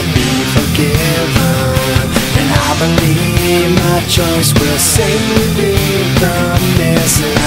will be forgiven. And I believe my choice will save me from misery